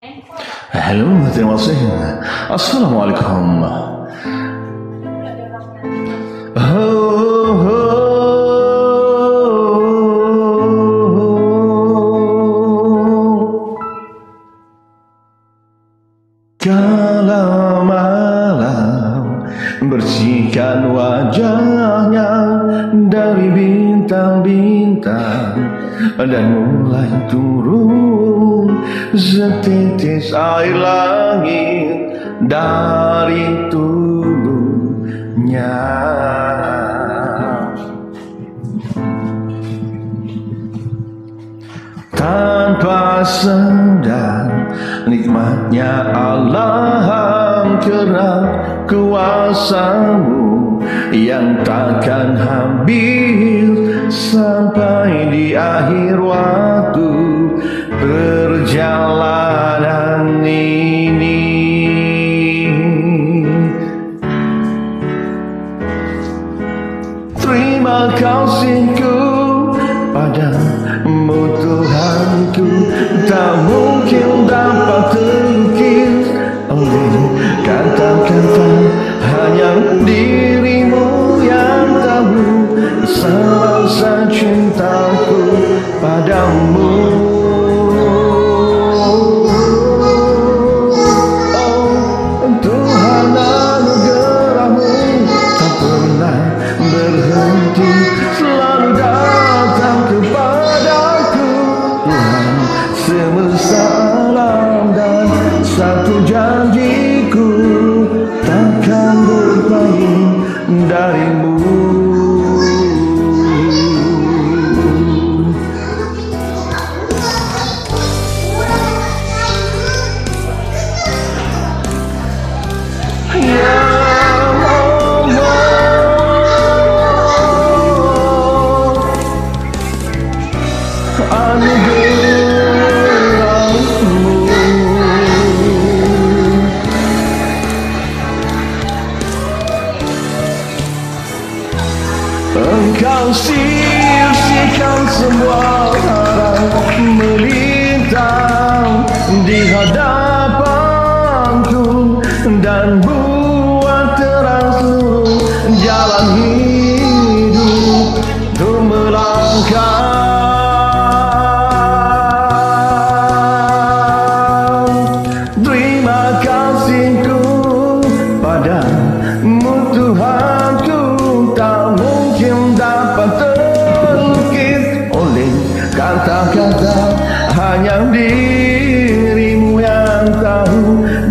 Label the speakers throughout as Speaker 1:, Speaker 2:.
Speaker 1: Halo, Assalamualaikum. Oh, oh. Kala malam bersihkan wajahnya dari bintang-bintang dan mulai turun setitis air langit dari tubuhnya. Tanpa sendang nikmatnya Allah kerap kuasamu yang takkan habis sampai I hear Yahirwa moi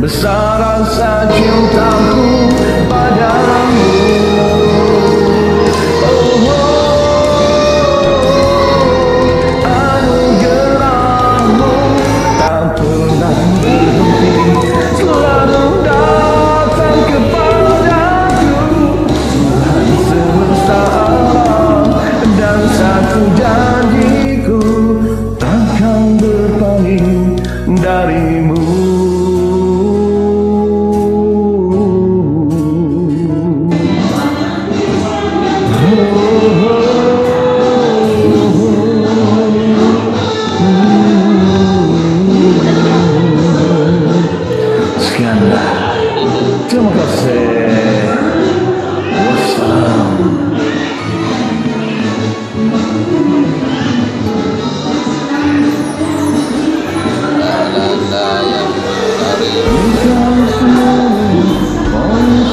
Speaker 1: rasa cintamu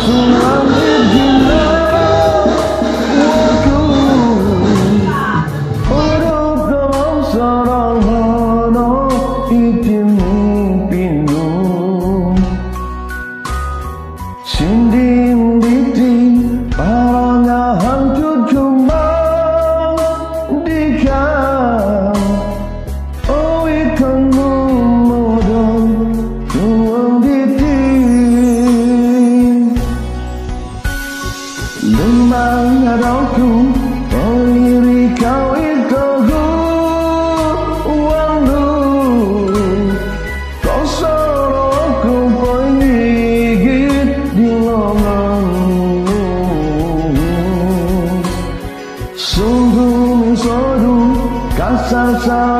Speaker 1: Ooh. sa sa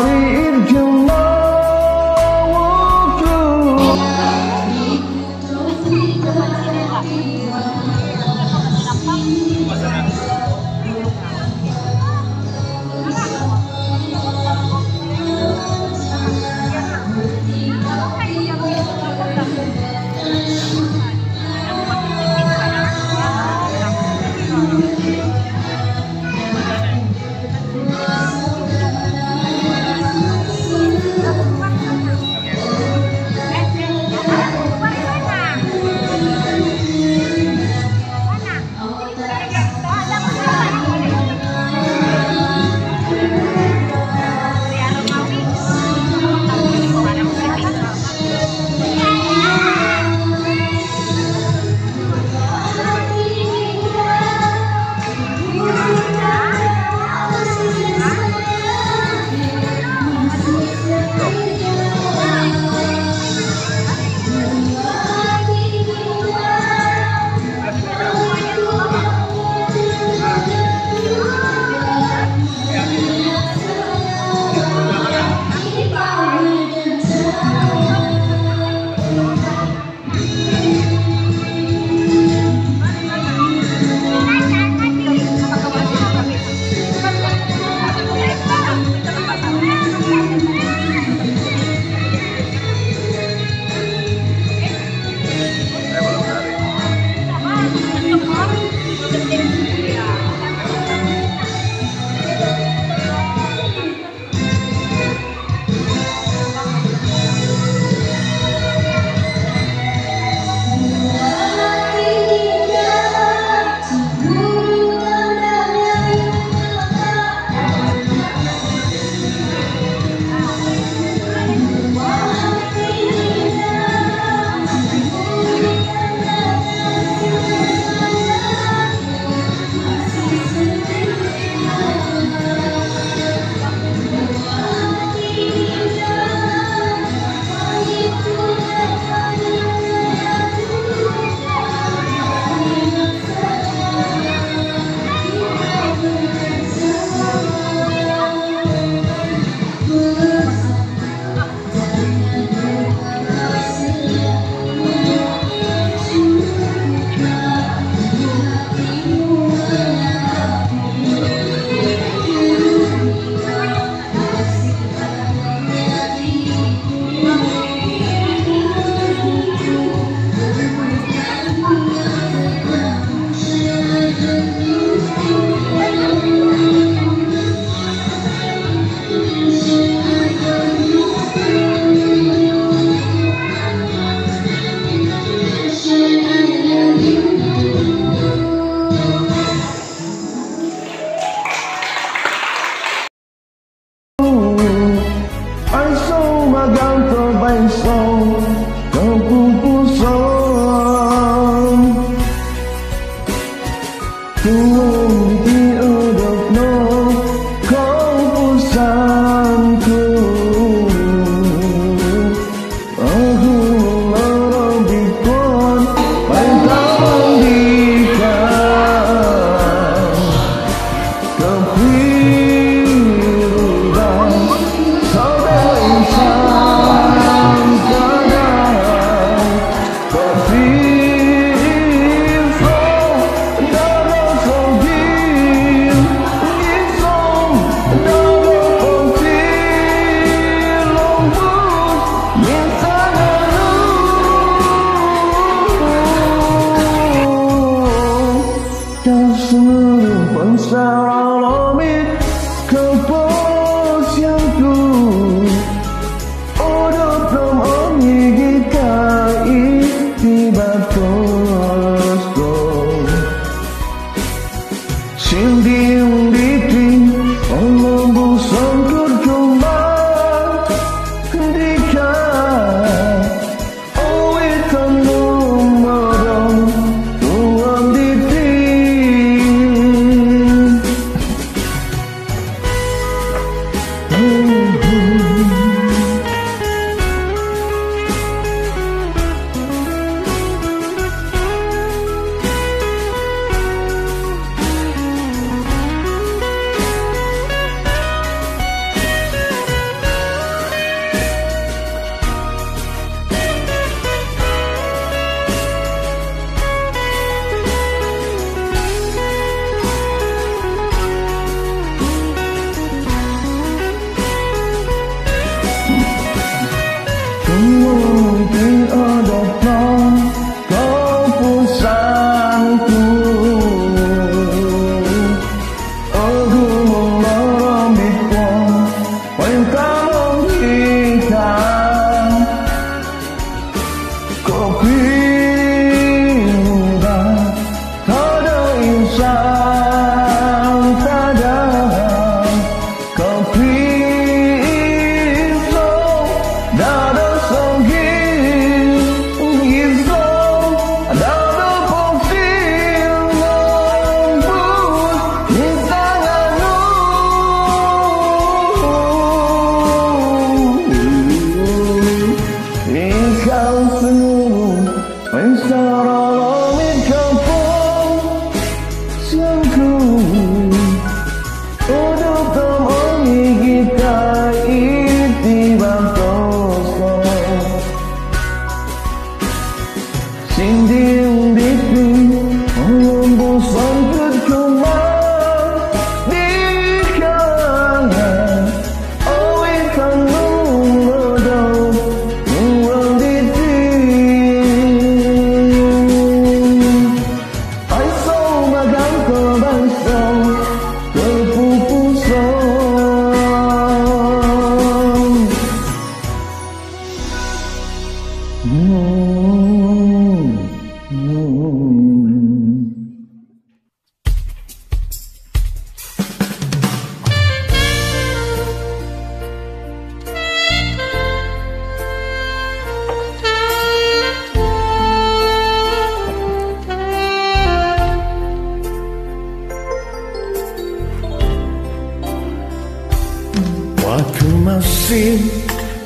Speaker 1: masih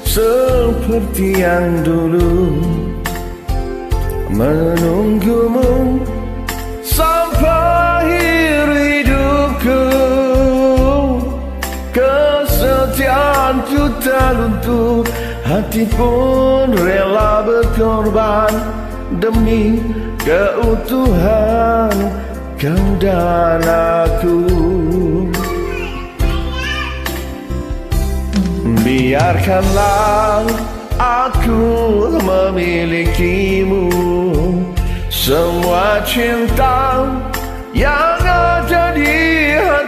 Speaker 1: seperti yang dulu Menunggumu sampai hidupku. Kesetiaan juta luntur Hati pun rela berkorban Demi keutuhan kau dan aku Biarkanlah aku memilikimu. Semua cinta yang ada di hati